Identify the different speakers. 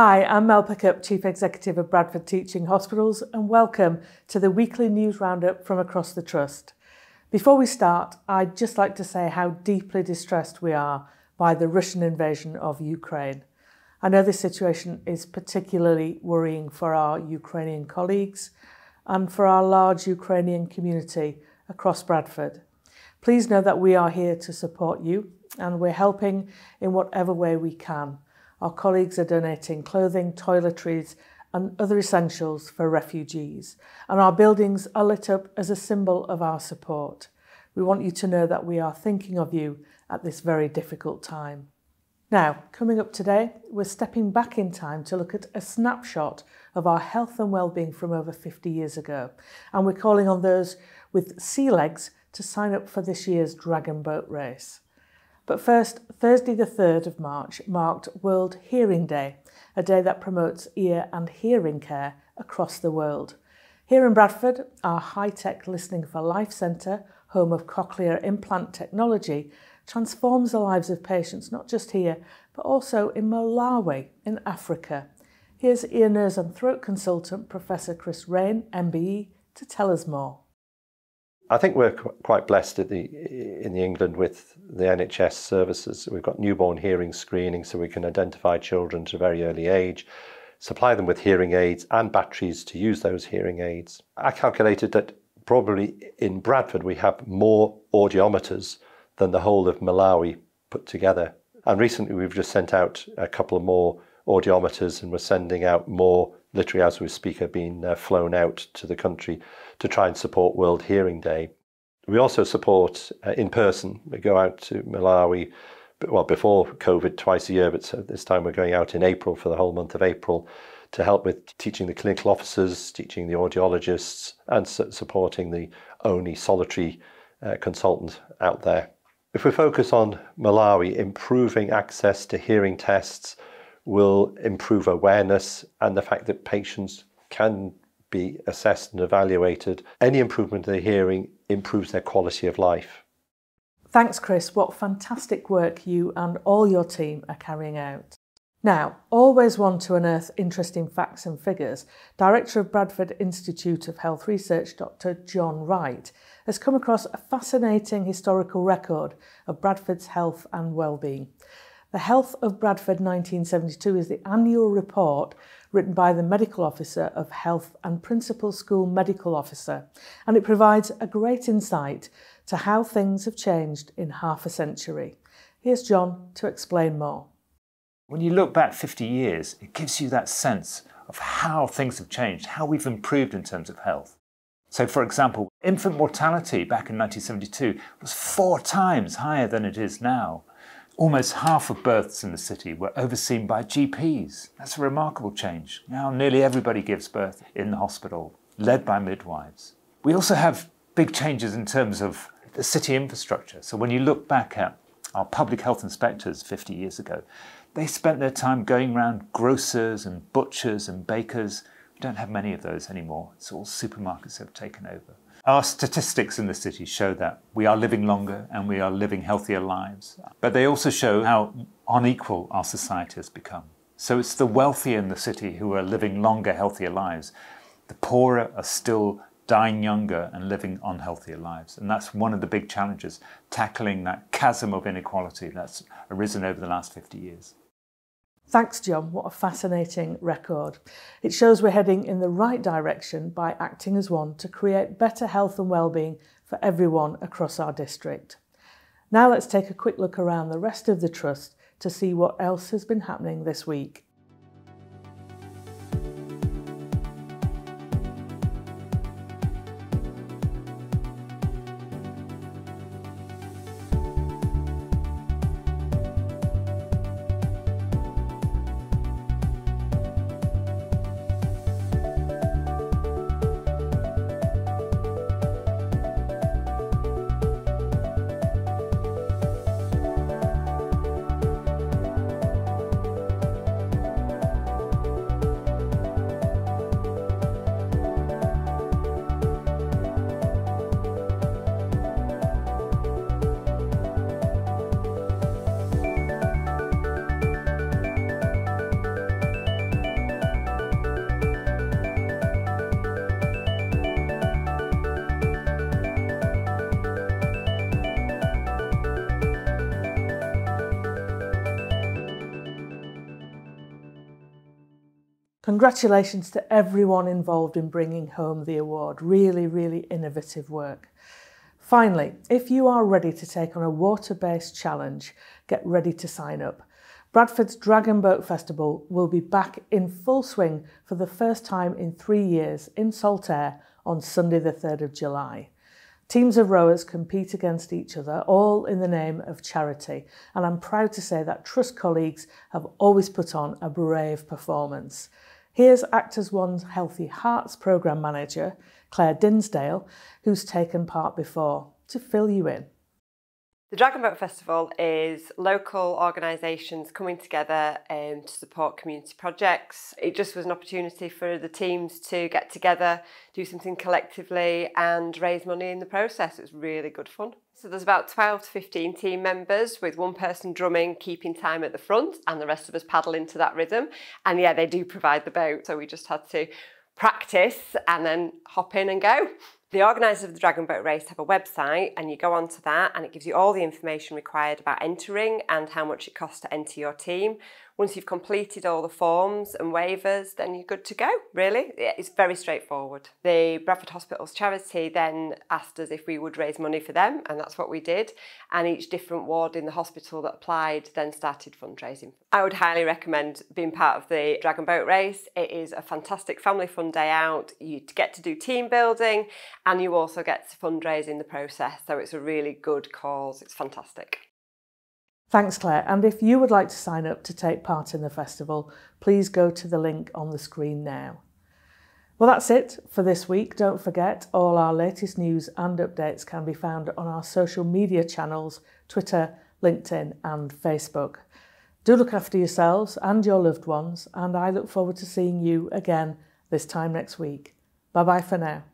Speaker 1: Hi, I'm Mel Pickup, Chief Executive of Bradford Teaching Hospitals, and welcome to the weekly news roundup from across the Trust. Before we start, I'd just like to say how deeply distressed we are by the Russian invasion of Ukraine. I know this situation is particularly worrying for our Ukrainian colleagues and for our large Ukrainian community across Bradford. Please know that we are here to support you and we're helping in whatever way we can. Our colleagues are donating clothing, toiletries, and other essentials for refugees, and our buildings are lit up as a symbol of our support. We want you to know that we are thinking of you at this very difficult time. Now, coming up today, we're stepping back in time to look at a snapshot of our health and well-being from over 50 years ago, and we're calling on those with sea legs to sign up for this year's Dragon Boat Race. But first, Thursday the 3rd of March marked World Hearing Day, a day that promotes ear and hearing care across the world. Here in Bradford, our high-tech Listening for Life Centre, home of cochlear implant technology, transforms the lives of patients not just here, but also in Malawi in Africa. Here's ear, nose and throat consultant Professor Chris Raine, MBE, to tell us more.
Speaker 2: I think we're quite blessed the, in the England with the NHS services. We've got newborn hearing screening so we can identify children at a very early age, supply them with hearing aids and batteries to use those hearing aids. I calculated that probably in Bradford we have more audiometers than the whole of Malawi put together. And recently we've just sent out a couple more audiometers and we're sending out more literally as we speak, are being uh, flown out to the country to try and support World Hearing Day. We also support uh, in person. We go out to Malawi, well, before COVID twice a year, but so this time we're going out in April for the whole month of April to help with teaching the clinical officers, teaching the audiologists, and su supporting the only solitary uh, consultant out there. If we focus on Malawi, improving access to hearing tests will improve awareness and the fact that patients can be assessed and evaluated. Any improvement in their hearing improves their quality of life.
Speaker 1: Thanks, Chris. What fantastic work you and all your team are carrying out. Now, always want to unearth interesting facts and figures, Director of Bradford Institute of Health Research, Dr. John Wright, has come across a fascinating historical record of Bradford's health and well-being. The Health of Bradford 1972 is the annual report written by the Medical Officer of Health and Principal School Medical Officer, and it provides a great insight to how things have changed in half a century. Here's John to explain more.
Speaker 3: When you look back 50 years, it gives you that sense of how things have changed, how we've improved in terms of health. So, for example, infant mortality back in 1972 was four times higher than it is now. Almost half of births in the city were overseen by GPs. That's a remarkable change. Now nearly everybody gives birth in the hospital, led by midwives. We also have big changes in terms of the city infrastructure. So when you look back at our public health inspectors 50 years ago, they spent their time going around grocers and butchers and bakers. We don't have many of those anymore. It's all supermarkets have taken over. Our statistics in the city show that we are living longer and we are living healthier lives. But they also show how unequal our society has become. So it's the wealthy in the city who are living longer, healthier lives. The poorer are still dying younger and living unhealthier lives. And that's one of the big challenges, tackling that chasm of inequality that's arisen over the last 50 years.
Speaker 1: Thanks, John. What a fascinating record. It shows we're heading in the right direction by acting as one to create better health and well-being for everyone across our district. Now let's take a quick look around the rest of the Trust to see what else has been happening this week. Congratulations to everyone involved in bringing home the award. Really, really innovative work. Finally, if you are ready to take on a water-based challenge, get ready to sign up. Bradford's Dragon Boat Festival will be back in full swing for the first time in three years in Saltaire on Sunday the 3rd of July. Teams of rowers compete against each other, all in the name of charity, and I'm proud to say that Trust colleagues have always put on a brave performance. Here's Act as One's Healthy Hearts programme manager, Claire Dinsdale, who's taken part before, to fill you in.
Speaker 4: The Dragon Boat Festival is local organisations coming together um, to support community projects. It just was an opportunity for the teams to get together, do something collectively and raise money in the process. It was really good fun. So there's about 12 to 15 team members with one person drumming, keeping time at the front and the rest of us paddle into that rhythm. And yeah, they do provide the boat. So we just had to practice and then hop in and go. The organisers of the Dragon Boat Race have a website and you go onto that and it gives you all the information required about entering and how much it costs to enter your team. Once you've completed all the forms and waivers, then you're good to go, really. It's very straightforward. The Bradford Hospitals charity then asked us if we would raise money for them, and that's what we did. And each different ward in the hospital that applied then started fundraising. I would highly recommend being part of the Dragon Boat Race. It is a fantastic family fun day out. You get to do team building and you also get to fundraise in the process. So it's a really good cause. It's fantastic.
Speaker 1: Thanks, Claire. And if you would like to sign up to take part in the festival, please go to the link on the screen now. Well, that's it for this week. Don't forget, all our latest news and updates can be found on our social media channels Twitter, LinkedIn, and Facebook. Do look after yourselves and your loved ones, and I look forward to seeing you again this time next week. Bye bye for now.